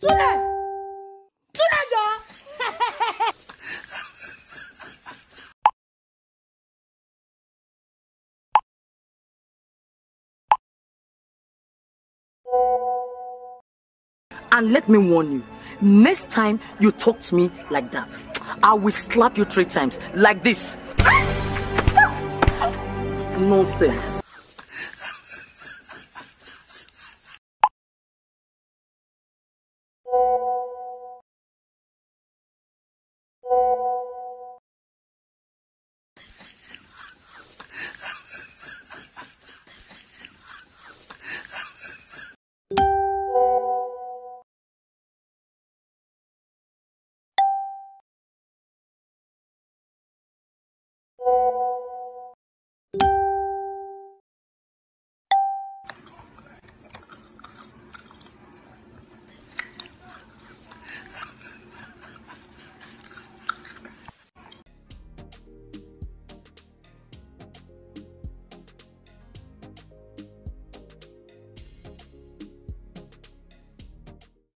túlẹ̀ jọ. And let me warn you, next time you talk to me like that, I will slap you three times like this. Nonsense.